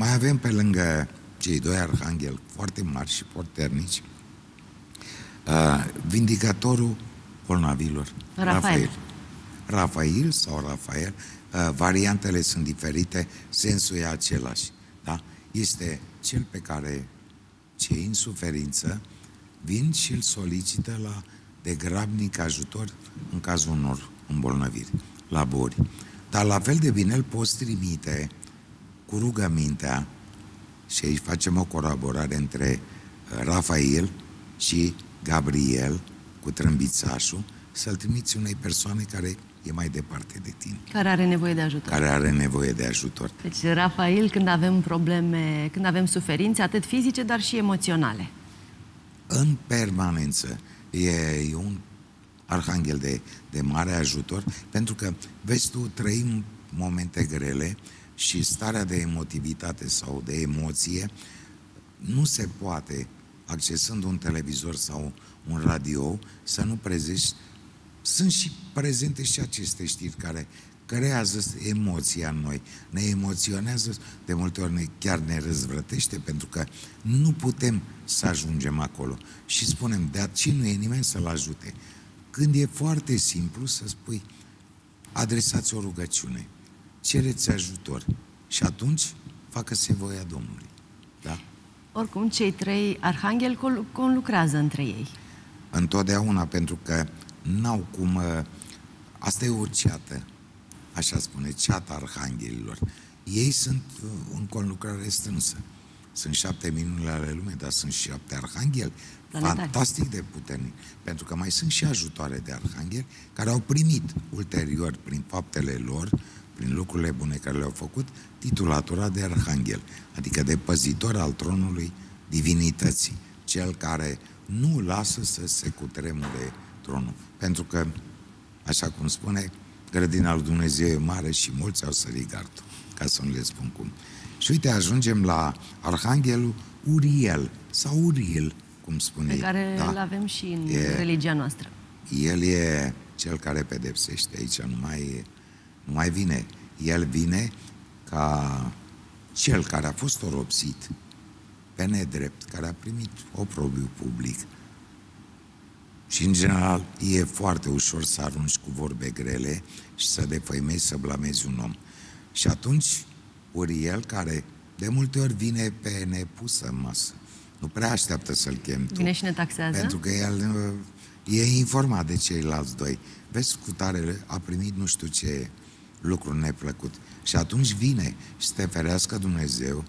Mai avem pe lângă cei doi arhangheli foarte mari și puternici, uh, vindicatorul bolnavilor, Rafael. Rafael. Rafael sau Rafael, uh, variantele sunt diferite, sensul e același. Da? Este cel pe care cei în suferință vin și îl solicită la de grabnic ajutor în cazul unor îmbolnăviri, la boli. Dar la fel de bine îl poți trimite cu rugămintea și aici facem o colaborare între uh, Rafael și Gabriel cu trâmbițașul să-l trimiți unei persoane care e mai departe de tine, Care are nevoie de ajutor. care are nevoie de ajutor. Deci, Rafael, când avem probleme, când avem suferințe, atât fizice, dar și emoționale. în permanență. E, e un arhanghel de, de mare ajutor, pentru că, vezi tu, trăim momente grele și starea de emotivitate sau de emoție nu se poate, accesând un televizor sau un radio, să nu prezești. Sunt și prezente și aceste știri care creează emoția în noi, ne emoționează, de multe ori ne, chiar ne răzvrătește, pentru că nu putem să ajungem acolo. Și spunem, de aici nu e nimeni să-l ajute. Când e foarte simplu să spui, adresați o rugăciune, cereți ajutor și atunci facă-se voia Domnului. Da? Oricum, cei trei arhangheli col- conlucrează între ei. Întotdeauna, pentru că n-au cum... uh, Asta e o ceată, așa spune, ceata arhanghelilor. Ei sunt uh, în conlucrare strânsă. Sunt șapte minuni ale lumii, dar sunt și șapte arhangheli. Planetari. Fantastic de puternic. Pentru că mai sunt și ajutoare de arhangheli care au primit ulterior, prin faptele lor, prin lucrurile bune care le-au făcut, titulatura de arhanghel, adică de păzitor al tronului divinității, cel care nu lasă să se cutremure tronul. Pentru că, așa cum spune, grădina lui Dumnezeu e mare și mulți au sărit gardul, ca să nu le spun cum. Și uite, ajungem la arhanghelul Uriel, sau Uriel, cum spune Pe ei. care îl avem și în E- religia noastră. El e cel care pedepsește aici, nu mai, nu mai vine. El vine ca cel care a fost oropsit pe nedrept, care a primit oprobiu public. Și, în general, e foarte ușor să arunci cu vorbe grele și să defăimezi, să blamezi un om. Și atunci, Uriel, care de multe ori vine pe nepusă în masă, nu prea așteaptă să-l chem tu. Vine și ne taxează? Pentru că el uh, e informat de ceilalți doi. Vezi, cu tare a primit nu știu ce lucru neplăcut. Și atunci vine și să te ferească Dumnezeu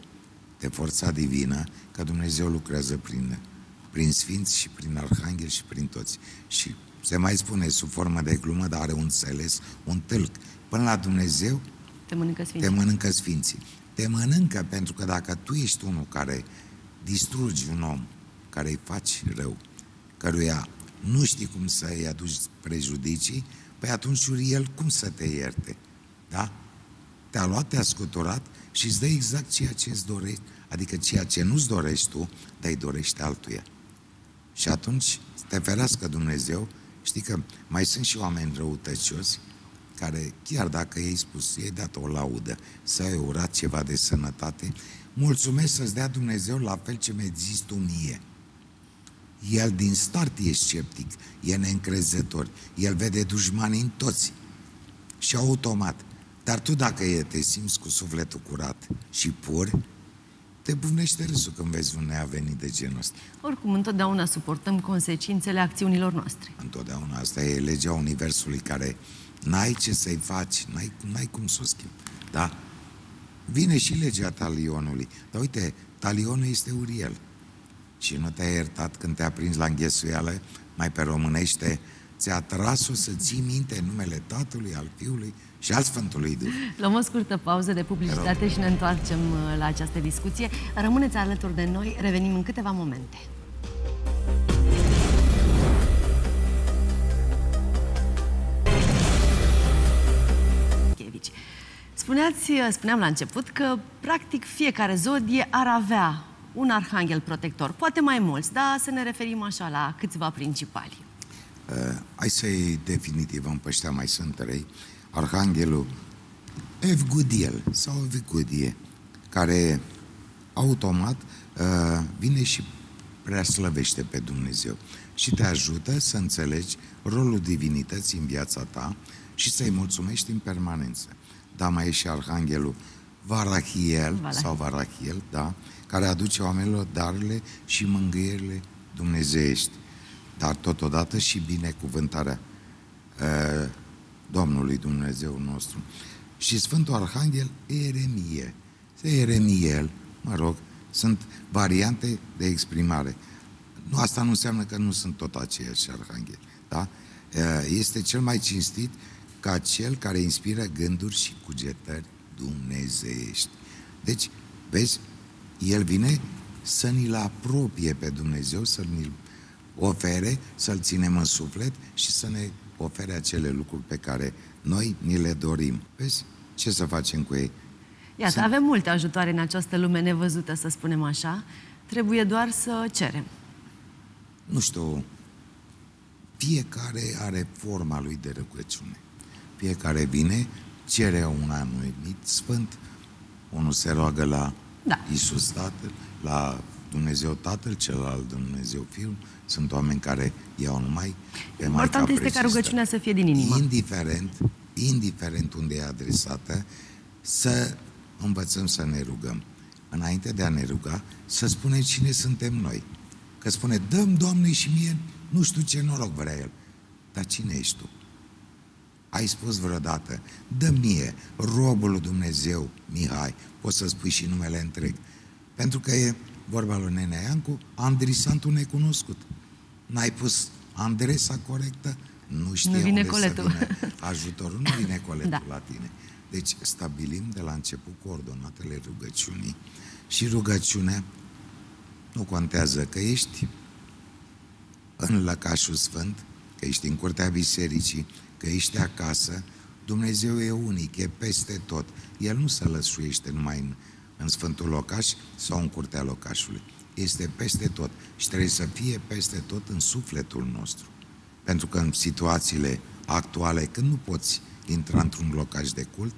de forța divină, că Dumnezeu lucrează prin, prin sfinți și prin arhanghel și prin toți. Și se mai spune sub formă de glumă, dar are un înțeles, un tâlc. Până la Dumnezeu Te mănâncă sfinții. te mănâncă sfinții. Te mănâncă pentru că dacă tu ești unul care distrugi un om, care îi faci rău, căruia nu știi cum să-i aduci prejudicii, păi atunci Uriel cum să te ierte? Da? Te-a luat, te-a scuturat și îți dă exact ceea ce îți dorești, adică ceea ce nu-ți dorești tu, dar îi dorește altuia. Și atunci te ferească Dumnezeu, știi că mai sunt și oameni răutăcioși care, chiar dacă ei spus, ei dat o laudă, să ai urat ceva de sănătate, mulțumesc să-ți dea Dumnezeu la fel ce mi zis tu mie. El din start e sceptic, e neîncrezător, el vede dușmanii în toți și automat. Dar tu dacă e, te simți cu sufletul curat și pur, te buvnește râsul când vezi un neavenit de genul ăsta. Oricum, întotdeauna suportăm consecințele acțiunilor noastre. Întotdeauna asta e legea Universului care n-ai ce să-i faci, n-ai, n-ai cum să o schimbi. Da? Vine și legea talionului. Dar uite, talionul este Uriel. Și nu te-a iertat când te-a prins la înghesuială, mai pe românește, ți-a tras-o să ții minte numele Tatălui, al Fiului și al Sfântului Duh. Luăm o scurtă pauză de publicitate și ne întoarcem uh, la această discuție. Rămâneți alături de noi, revenim în câteva momente. Chievici. Spuneați, spuneam la început că practic fiecare zodie ar avea un arhanghel protector, poate mai mulți, dar să ne referim așa la câțiva principali. Uh, hai să-i definitivăm pe ăștia mai sunt trei. Arhanghelul Evgudiel sau Evgudie, care automat uh, vine și prea slăvește pe Dumnezeu și te ajută să înțelegi rolul divinității în viața ta și să-i mulțumești în permanență. Da, mai e și Arhanghelul Varahiel, Valahiel. sau Varahiel, da, care aduce oamenilor darurile și mângâierile dumnezeiești, dar totodată și binecuvântarea uh, Domnului Dumnezeu nostru. Și Sfântul Arhanghel Eremie. Eremiel, mă rog, sunt variante de exprimare. Nu, asta nu înseamnă că nu sunt tot aceiași arhangheli. Da? Este cel mai cinstit ca cel care inspiră gânduri și cugetări dumnezeiești. Deci, vezi, el vine să ni-l apropie pe Dumnezeu, să ni-l ofere, să-l ținem în suflet și să ne ofere acele lucruri pe care noi ni le dorim. Vezi? Ce să facem cu ei? Iată, Sunt... avem multe ajutoare în această lume nevăzută, să spunem așa. Trebuie doar să cerem. Nu știu, fiecare are forma lui de rugăciune. Fiecare vine, cere un anumit sfânt, unul se roagă la da. Isus Tatăl, la Dumnezeu Tatăl, celălalt Dumnezeu Fiul. Sunt oameni care iau numai pe Important este ca rugăciunea să fie din inimă. Indiferent, indiferent unde e adresată, să învățăm să ne rugăm. Înainte de a ne ruga, să spunem cine suntem noi. Că spune, dăm Doamne și mie, nu știu ce noroc vrea El. Dar cine ești tu? Ai spus vreodată, dă mie, robul lui Dumnezeu, Mihai, poți să spui și numele întreg. Pentru că e vorba lui Nenea Iancu, Andrisantul necunoscut. N-ai pus adresa corectă, nu știe nu vine unde coletul. să vină ajutorul, nu vine coletul da. la tine. Deci stabilim de la început coordonatele rugăciunii și rugăciunea nu contează că ești în lăcașul sfânt, că ești în curtea bisericii, că ești acasă, Dumnezeu e unic, e peste tot. El nu se lăsuiește numai în, în Sfântul Locaș sau în curtea locașului. Este peste tot și trebuie să fie peste tot în sufletul nostru. Pentru că în situațiile actuale, când nu poți intra într-un locaș de cult,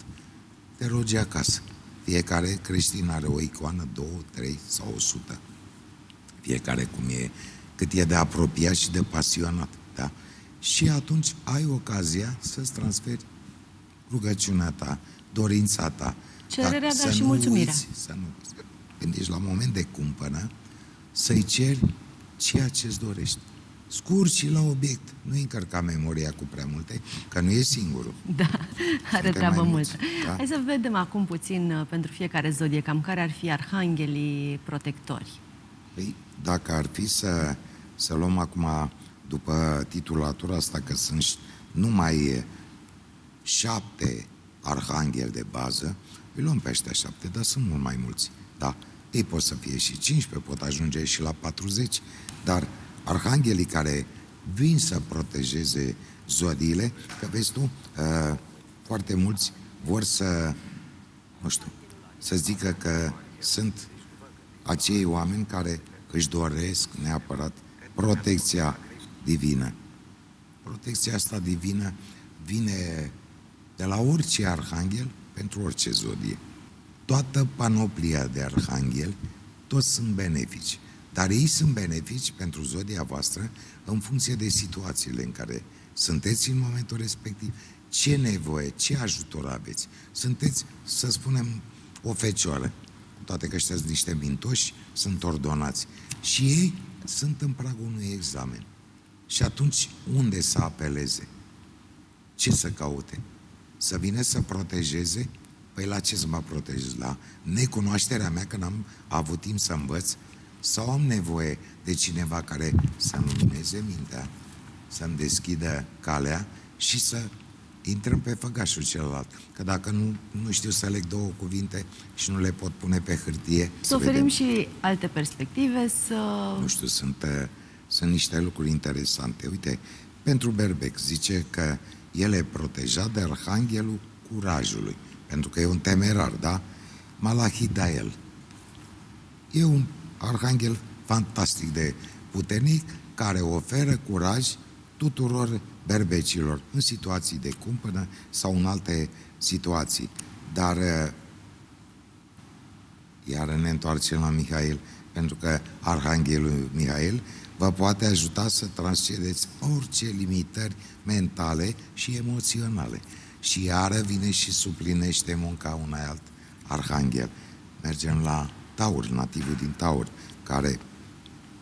te rogi acasă. Fiecare creștin are o icoană, două, trei sau o sută. Fiecare cum e, cât e de apropiat și de pasionat. Da? Și atunci ai ocazia să-ți transferi rugăciunea ta, dorința ta. Cererea, dar, dar și mulțumirea. Uiți, să nu când ești la moment de cumpănă, să-i ceri ceea ce-ți dorești scurt și la obiect. Nu încărca memoria cu prea multe, că nu e singurul. Da, are treabă multă. Da? Hai să vedem acum puțin uh, pentru fiecare zodie, cam care ar fi arhanghelii protectori. Păi, dacă ar fi să, să luăm acum, după titulatura asta, că sunt numai șapte arhangheli de bază, îi luăm pe ăștia șapte, dar sunt mult mai mulți. Da, ei pot să fie și 15, pot ajunge și la 40, dar arhanghelii care vin să protejeze zodiile, că vezi tu, uh, foarte mulți vor să, nu știu, să zică că sunt acei oameni care își doresc neapărat protecția divină. Protecția asta divină vine de la orice arhanghel pentru orice zodie. Toată panoplia de arhangheli, toți sunt benefici. Dar ei sunt benefici pentru zodia voastră în funcție de situațiile în care sunteți în momentul respectiv, ce nevoie, ce ajutor aveți. Sunteți, să spunem, o fecioară, cu toate că ăștia sunt niște mintoși, sunt ordonați. Și ei sunt în pragul unui examen. Și atunci, unde să apeleze? Ce să caute? Să vină să protejeze? Păi la ce să mă protejez? La necunoașterea mea, că n-am avut timp să învăț, sau am nevoie de cineva care să-mi lumineze mintea, să-mi deschidă calea și să intrăm pe făgașul celălalt. Că dacă nu, nu știu să leg două cuvinte și nu le pot pune pe hârtie... Să, să oferim vedem. și alte perspective, să... Nu știu, sunt, uh, sunt niște lucruri interesante. Uite, pentru Berbec zice că el e protejat de arhanghelul curajului, pentru că e un temerar, da? Malachidael. E un arhanghel fantastic de puternic, care oferă curaj tuturor berbecilor în situații de cumpănă sau în alte situații. Dar uh, iar ne întoarcem la Mihail, pentru că Arhanghelul Mihail vă poate ajuta să transcedeți orice limitări mentale și emoționale. Și iară vine și suplinește munca unui alt arhanghel. Mergem la Taur, nativul din Taur, care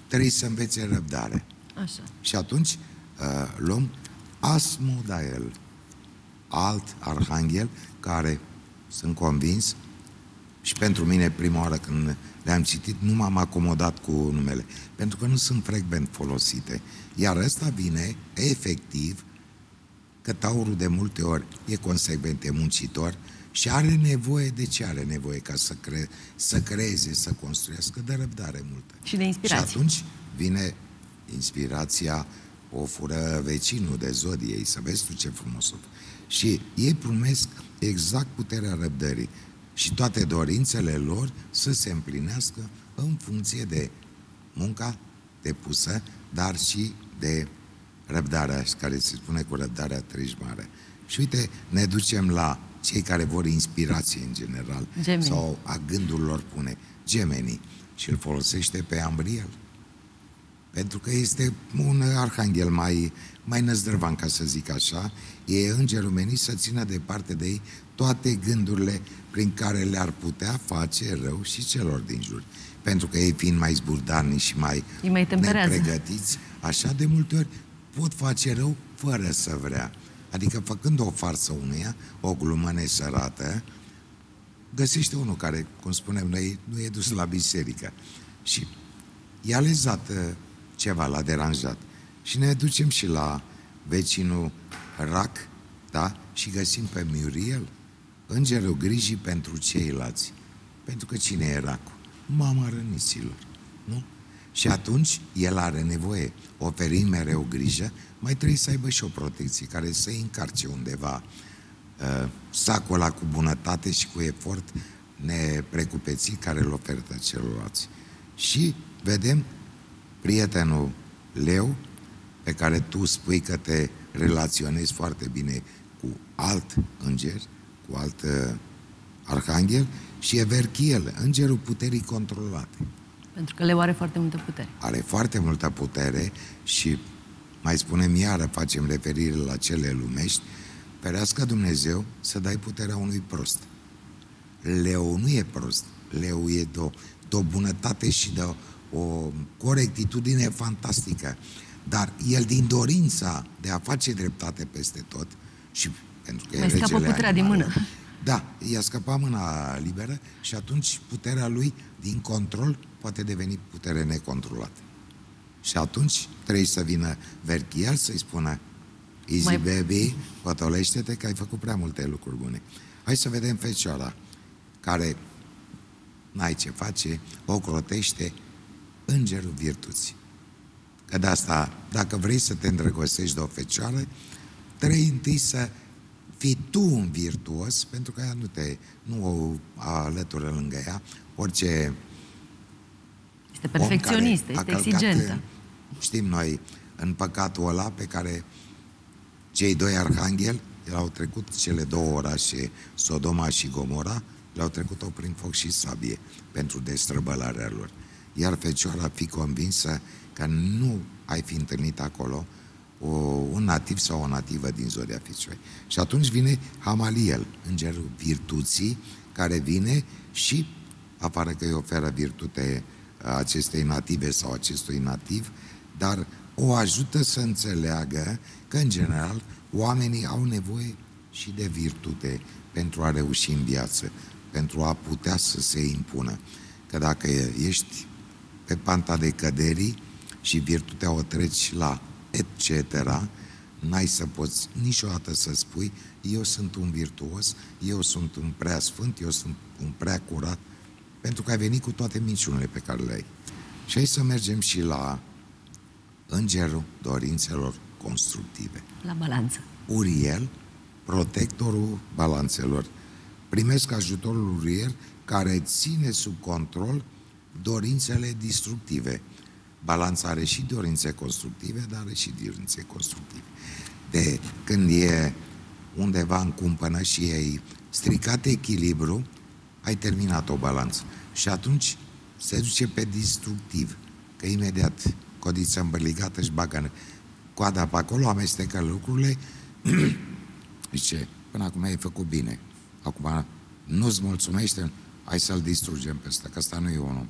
trebuie să învețe răbdare. Așa. Și atunci uh, luăm Asmodael, alt arhanghel care, sunt convins, și pentru mine prima oară când le-am citit, nu m-am acomodat cu numele, pentru că nu sunt frecvent folosite. Iar ăsta vine efectiv că taurul de multe ori e consecvent, e muncitor și are nevoie, de ce are nevoie? Ca să, cre- să creeze, să construiască, de răbdare multă. Și de inspirație. Și atunci vine inspirația, o fură vecinul de zodiei, să vezi tu ce frumos o Și ei primesc exact puterea răbdării și toate dorințele lor să se împlinească în funcție de munca depusă, dar și de răbdarea, care se spune cu răbdarea treci mare. Și uite, ne ducem la cei care vor inspirație în general, Gemeni. sau a gândurilor pune, gemenii, și îl folosește pe Ambriel. Pentru că este un arhanghel mai, mai năzdrăvan, ca să zic așa, e îngerul menit să țină departe de ei toate gândurile prin care le-ar putea face rău și celor din jur. Pentru că ei fiind mai zburdani și mai, Îi mai temperează. nepregătiți, așa de multe ori pot face rău fără să vrea. Adică făcând o farsă unuia, o glumă nesărată, găsește unul care, cum spunem noi, nu e dus la biserică. Și i-a lezat uh, ceva, l-a deranjat. Și ne ducem și la vecinul Rac, da? Și găsim pe Muriel, îngerul grijii pentru ceilalți. Pentru că cine e Racul? Mama răniților, nu? Și atunci el are nevoie, oferind mereu grijă, mai trebuie să aibă și o protecție care să încarce undeva uh, sacul ăla cu bunătate și cu efort neprecupețit care îl ofertă celorlalți. Și vedem prietenul Leu, pe care tu spui că te relaționezi foarte bine cu alt înger, cu alt uh, arhanghel, și Everchiel, îngerul puterii controlate. Pentru că leu are foarte multă putere. Are foarte multă putere și mai spunem iară, facem referire la cele lumești, ferească Dumnezeu să dai puterea unui prost. Leu nu e prost, leu e de o, de o bunătate și de o, o corectitudine fantastică. Dar el din dorința de a face dreptate peste tot și pentru că e Mai scapă regele puterea din animalelor, mână. Da, i-a scăpat mâna liberă și atunci puterea lui din control poate deveni putere necontrolată. Și atunci trebuie să vină Verchiel să-i spună Easy Mai- baby, potolește-te că ai făcut prea multe lucruri bune. Hai să vedem fecioara care n-ai ce face, o crotește îngerul virtuții. Că de asta, dacă vrei să te îndrăgostești de o fecioară, trebuie întâi să fii tu un virtuos, pentru că ea nu te, nu o alătură lângă ea, orice Este om perfecționistă, care a este călcat exigentă. în- Știm noi, în păcatul ăla pe care cei doi arhangheli le-au trecut cele două orașe, Sodoma și Gomora, le-au trecut-o prin foc și sabie pentru destrăbălarea lor. Iar fecioara fi convinsă că nu ai fi întâlnit acolo o, un nativ sau o nativă din zodia Ficioi. Și atunci vine Hamaliel, îngerul virtuții, care vine și apară că îi oferă virtute acestei native sau acestui nativ, dar o ajută să înțeleagă că, în general, oamenii au nevoie și de virtute pentru a reuși în viață, pentru a putea să se impună. Că dacă ești pe panta de căderii și virtutea o treci la etc., n-ai să poți niciodată să spui eu sunt un virtuos, eu sunt un prea sfânt, eu sunt un prea curat, pentru că ai venit cu toate minciunile pe care le ai. Și aici să mergem și la îngerul dorințelor constructive. La balanță. Uriel, protectorul balanțelor. Primesc ajutorul Uriel care ține sub control dorințele distructive. Balanța are și dorințe constructive, dar are și dorințe constructive. De când e undeva în cumpănă și ai stricat echilibru, ai terminat o balanță. Și atunci se duce pe destructiv, că imediat codița îmbărligată își bagă coada pe acolo, amestecă lucrurile, zice, până acum ai făcut bine, acum nu-ți mulțumește, hai să-l distrugem pe ăsta, că ăsta nu e un om.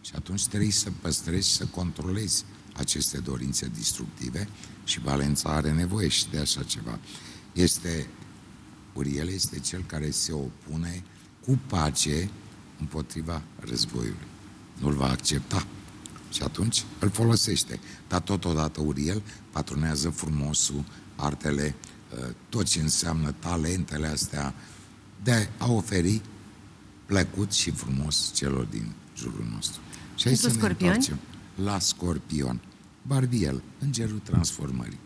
Și atunci trebuie să păstrezi și să controlezi aceste dorințe destructive și Valența are nevoie și de așa ceva. Este, Uriel este cel care se opune cu pace împotriva războiului. Nu-l va accepta. Și atunci îl folosește. Dar totodată Uriel patronează frumosul, artele, ă, tot ce înseamnă talentele astea de a oferi plăcut și frumos celor din jurul nostru. Și aici să ne întoarcem la scorpion. Barbiel, îngerul transformării.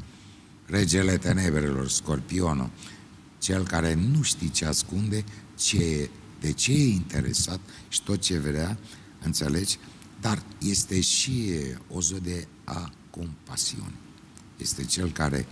Regele tenebrelor, scorpionul, cel care nu știe ce ascunde, ce, de ce e interesat și tot ce vrea, înțelegi? Dar este și o zodie a compasiunii. Este cel care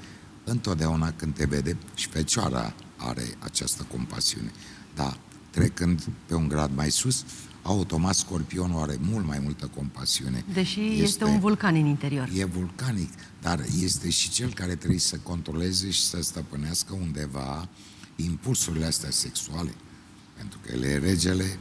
întotdeauna când te vede, și Fecioara are această compasiune, dar trecând pe un grad mai sus, automat scorpionul are mult mai multă compasiune. Deși este, este un vulcan în interior. E vulcanic, dar este și cel care trebuie să controleze și să stăpânească undeva impulsurile astea sexuale. Pentru că el e regele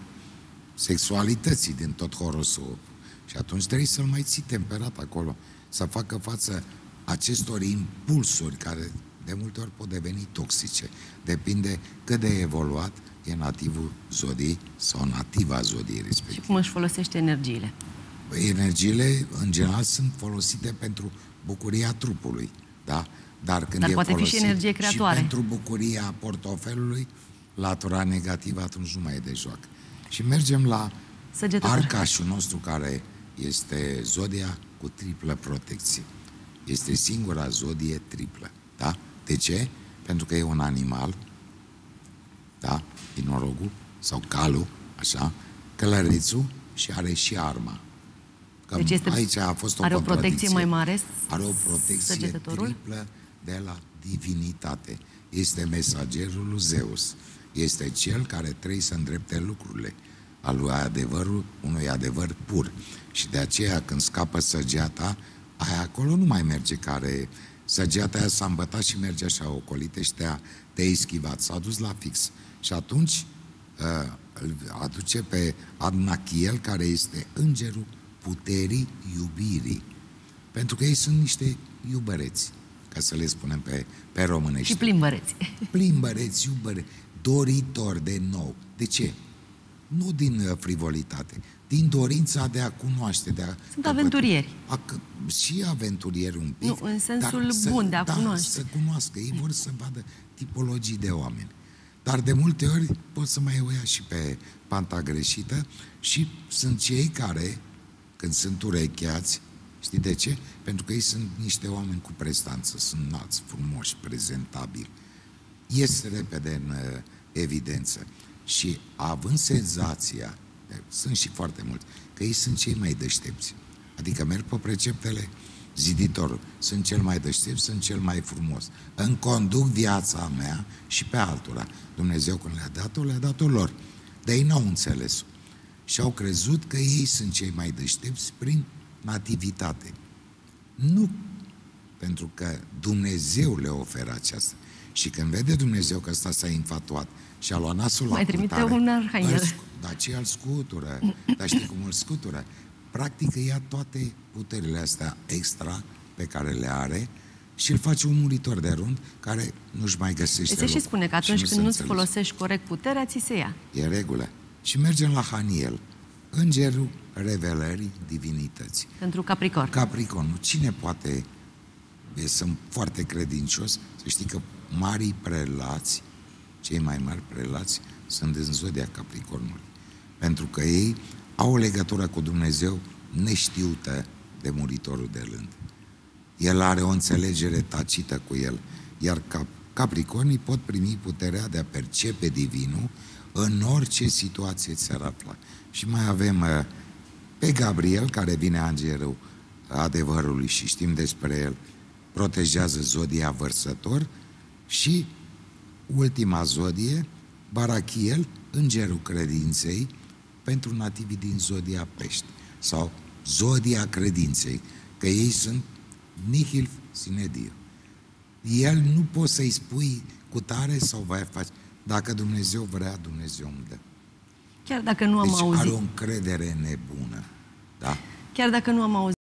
sexualității din tot horosul. Și atunci trebuie să-l mai ții temperat acolo, să facă față acestor impulsuri care de multe ori pot deveni toxice. Depinde cât de evoluat e nativul zodiei sau nativa zodiei respectiv. Și cum își folosește energiile? Energiile, în general, sunt folosite pentru bucuria trupului, da? Dar când Dar e poate fi și energie creatoare. Și pentru bucuria portofelului, latura negativă atunci nu mai e de joc. Și mergem la Săgetător. arcașul nostru care este zodia cu triplă protecție. Este singura zodie triplă. Da? De ce? Pentru că e un animal, da? Inorogul sau calul, așa, călărițul și are și arma. Că deci este, aici a fost o Are o protecție mai mare? Are o protecție triplă de la divinitate. Este mesagerul lui Zeus. Este cel care trebuie să îndrepte lucrurile al lui adevărul, unui adevăr pur. Și de aceea când scapă săgeata, aia acolo nu mai merge care săgeata aia s-a îmbătat și merge așa ocolite și te-a, te eschivat. S-a dus la fix. Și atunci uh, îl aduce pe Adnachiel, care este îngerul puterii iubirii. Pentru că ei sunt niște iubăreți, ca să le spunem pe, pe românești. Și plimbăreți. Plimbăreți, iubăreți, doritori de nou. De ce? Nu din uh, frivolitate, din dorința de a cunoaște. De a, Sunt aventurieri. A, și aventurieri un pic. Nu, în sensul bun de a da, cunoaște. să cunoască. Ei vor să vadă tipologii de oameni. Dar de multe ori pot să mai o ia și pe panta greșită și sunt cei care, când sunt urecheați, știi de ce? Pentru că ei sunt niște oameni cu prestanță, sunt nați, frumoși, prezentabili. Ies repede în uh, evidență. Și având senzația, sunt și foarte mulți, că ei sunt cei mai deștepți. Adică merg pe preceptele ziditorul. Sunt cel mai deștept, sunt cel mai frumos. Îmi conduc viața mea și pe altora. Dumnezeu când le-a dat-o, le-a dat-o lor. Dar ei n-au înțeles-o. Și au crezut că ei sunt cei mai deștepți prin nativitate. Nu pentru că Dumnezeu le oferă aceasta. Și când vede Dumnezeu că ăsta s-a infatuat și a luat nasul Mai la trimite purtare, un arhanghel. Dar ce îl scutură? Dar știi cum îl scutură? Practic ia toate puterile astea extra pe care le are și îl face un muritor de rând care nu-și mai găsește Se și spune că atunci când nu-ți folosești corect puterea, ți se ia. E regulă. Și mergem la Haniel, îngerul revelării divinității. Pentru Capricorn. Capricornul. Cine poate, eu sunt foarte credincios, să știi că marii prelați, cei mai mari prelați, sunt în zodia Capricornului. Pentru că ei au o legătură cu Dumnezeu neștiută de muritorul de rând. El are o înțelegere tacită cu el, iar Capricornii pot primi puterea de a percepe divinul în orice situație ți află. Și mai avem uh, pe Gabriel, care vine angelul adevărului și știm despre el, protejează zodia vărsător și ultima zodie, Barachiel, îngerul credinței, pentru nativii din zodia pești sau zodia credinței, că ei sunt nihil sine dio. El nu poți să-i spui cu tare sau vai face. Dacă Dumnezeu vrea, Dumnezeu îmi dă. Chiar dacă nu am Deci auzit. are o încredere nebună. Da? Chiar dacă nu am auzit